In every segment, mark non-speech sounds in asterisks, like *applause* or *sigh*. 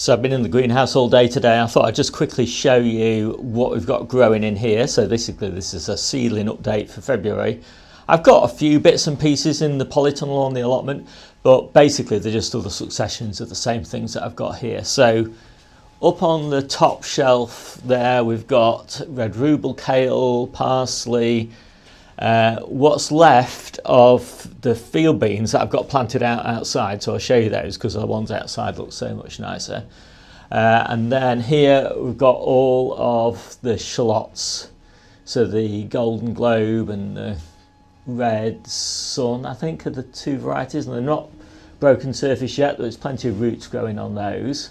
So I've been in the greenhouse all day today. I thought I'd just quickly show you what we've got growing in here. So basically this is a seedling update for February. I've got a few bits and pieces in the polytunnel on the allotment, but basically they're just all the successions of the same things that I've got here. So up on the top shelf there we've got red ruble kale, parsley, uh, what's left of the field beans that I've got planted out outside, so I'll show you those because the ones outside look so much nicer. Uh, and then here we've got all of the shallots, so the golden globe and the red sun, I think are the two varieties, and they're not broken surface yet, there's plenty of roots growing on those.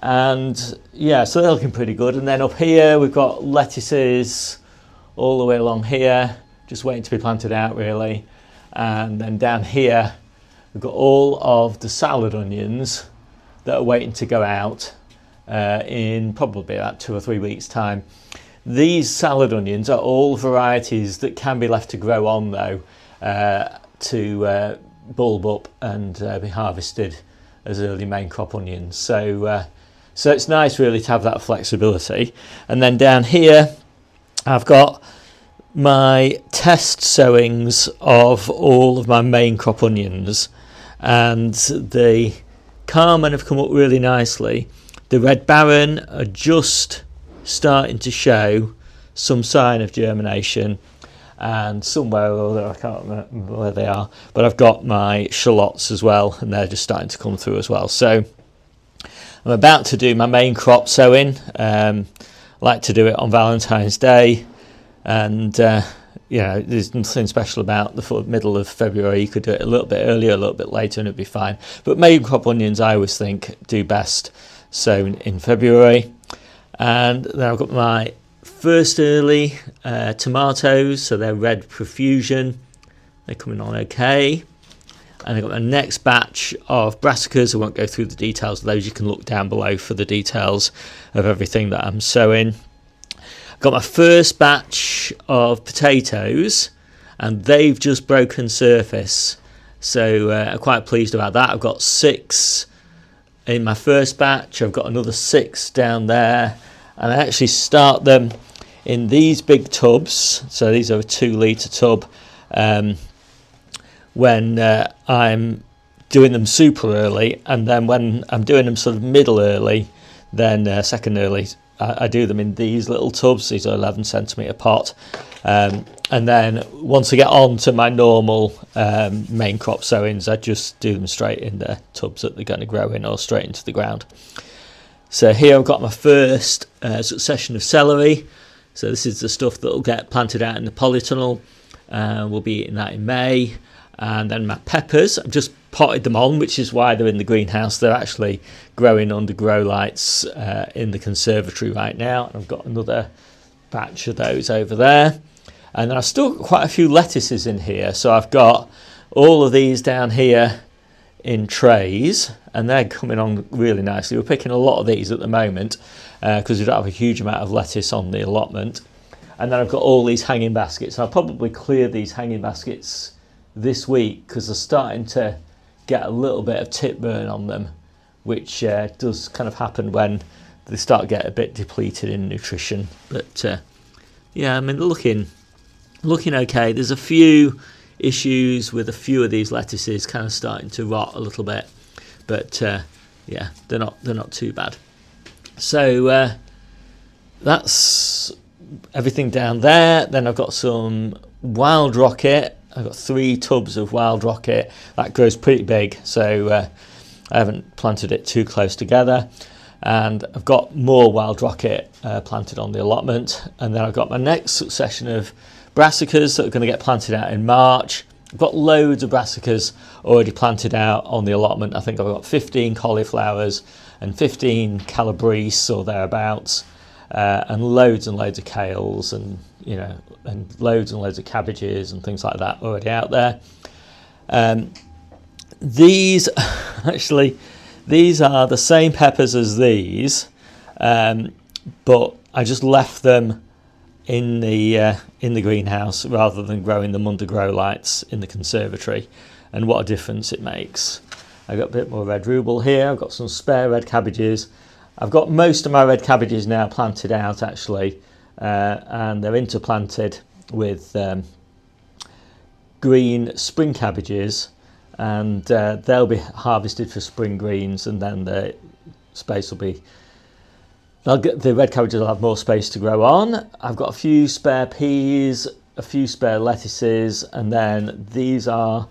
And yeah, so they're looking pretty good. And then up here we've got lettuces all the way along here just waiting to be planted out really. And then down here, we've got all of the salad onions that are waiting to go out uh, in probably about two or three weeks time. These salad onions are all varieties that can be left to grow on though uh, to uh, bulb up and uh, be harvested as early main crop onions. So, uh, so it's nice really to have that flexibility. And then down here, I've got my test sowings of all of my main crop onions and the Karmen have come up really nicely. The Red Baron are just starting to show some sign of germination and somewhere or other, I can't remember where they are, but I've got my shallots as well and they're just starting to come through as well. So I'm about to do my main crop sowing. Um, I like to do it on Valentine's Day and uh, you know there's nothing special about the middle of February. You could do it a little bit earlier, a little bit later, and it'd be fine. But crop onions, I always think, do best sown in February. And then I've got my first early uh, tomatoes, so they're red profusion. They're coming on okay. And I've got my next batch of brassicas. I won't go through the details of those. You can look down below for the details of everything that I'm sowing. Got my first batch of potatoes and they've just broken surface. So uh, I'm quite pleased about that. I've got six in my first batch. I've got another six down there. And I actually start them in these big tubs. So these are a two litre tub. Um, when uh, I'm doing them super early and then when I'm doing them sort of middle early, then uh, second early, I, do them in these little tubs. These are 11 centimetre pot. Um, and then once I get on to my normal um, main crop sowings, I just do them straight in the tubs that they're going to grow in or straight into the ground. So here I've got my first uh, succession of celery. So this is the stuff that will get planted out in the polytunnel. Uh, we'll be eating that in May. And then my peppers, I've just potted them on, which is why they're in the greenhouse. They're actually growing under grow lights uh, in the conservatory right now. And I've got another batch of those over there. And then I've still got quite a few lettuces in here. So I've got all of these down here in trays and they're coming on really nicely. We're picking a lot of these at the moment because uh, we don't have a huge amount of lettuce on the allotment. And then I've got all these hanging baskets. I'll probably clear these hanging baskets this week because they're starting to get a little bit of tip burn on them, which uh, does kind of happen when they start get a bit depleted in nutrition. But uh, yeah, I mean, they're looking looking okay. There's a few issues with a few of these lettuces kind of starting to rot a little bit, but uh, yeah, they're not they're not too bad. So uh, that's everything down there. Then I've got some wild rocket I've got three tubs of wild rocket. That grows pretty big, so uh, I haven't planted it too close together. And I've got more wild rocket uh, planted on the allotment. And then I've got my next succession of brassicas that are going to get planted out in March. I've got loads of brassicas already planted out on the allotment. I think I've got 15 cauliflowers and 15 calabrese or thereabouts, uh, and loads and loads of kales and you know, and loads and loads of cabbages and things like that already out there. Um, these *laughs* actually, these are the same peppers as these, um, but I just left them in the uh, in the greenhouse rather than growing them under grow lights in the conservatory, and what a difference it makes. I've got a bit more red ruble here. I've got some spare red cabbages. I've got most of my red cabbages now planted out actually, uh, and they're interplanted with um, green spring cabbages, and uh, they'll be harvested for spring greens, and then the space will be. They'll get, the red cabbages will have more space to grow on. I've got a few spare peas, a few spare lettuces, and then these are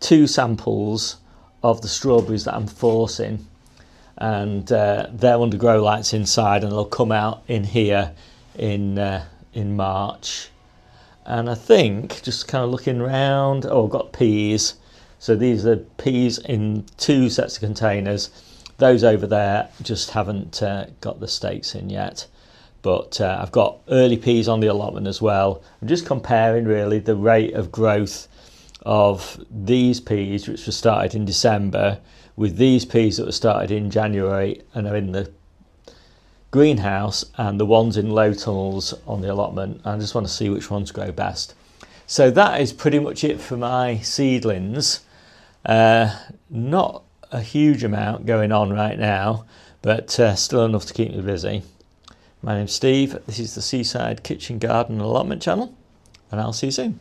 two samples of the strawberries that I'm forcing and uh, they're under grow lights inside and they'll come out in here in uh, in March. And I think just kind of looking around oh I've got peas. So these are peas in two sets of containers. Those over there just haven't uh, got the stakes in yet. But uh, I've got early peas on the allotment as well. I'm just comparing really the rate of growth of these peas which were started in December with these peas that were started in January and are in the greenhouse and the ones in low tunnels on the allotment. I just want to see which ones grow best. So that is pretty much it for my seedlings. Uh, not a huge amount going on right now, but uh, still enough to keep me busy. My name's Steve. This is the Seaside Kitchen Garden Allotment channel, and I'll see you soon.